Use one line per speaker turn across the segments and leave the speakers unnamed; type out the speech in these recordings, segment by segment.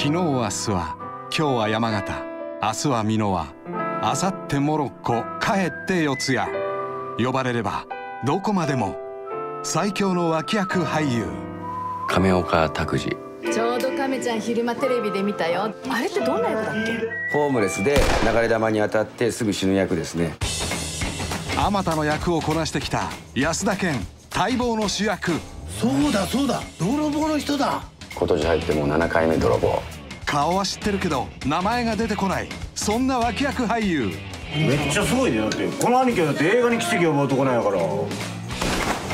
昨日明日は今日は山形。明日は美濃は明後日モロッコ。帰って四谷。呼ばれればどこまでも最強の脇役俳優。
亀岡拓司。
ちょうど亀ちゃん昼間テレビで見たよ。あれってどんな役だっけ？
ホームレスで流れ弾に当たってすぐ死ぬ役ですね。
あまたの役をこなしてきた安田健待望の主役。
そうだそうだ。泥棒の人だ
今年入ってもう7回目泥棒。
顔は知ってるけど名前が出てこない。そんな脇役俳優。
めっちゃすごいね。だってこの兄貴はだって映画に奇跡を呼ぶ男なんやから。
よ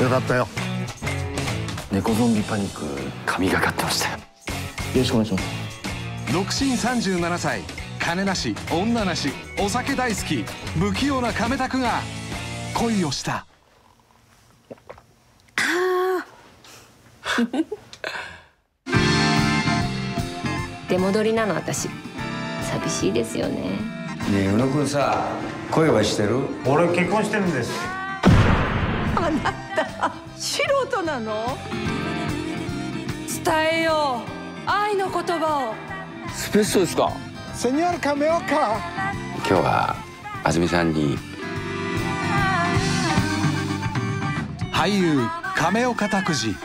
かったよ。
猫ゾンビパニック神がかってましたよ。
よろしくお願いします。
独身37歳。金なし女なしお酒大好き。不器用な亀田が恋をした
出戻りなの私。寂しいですよね。
ねえ宇野くんさ恋はしてる？
俺結婚してるんです。
素人なの？伝えよう。愛の言葉を。
スペースですか？
セニョル亀岡
今日は安住さんに。
俳優亀岡拓司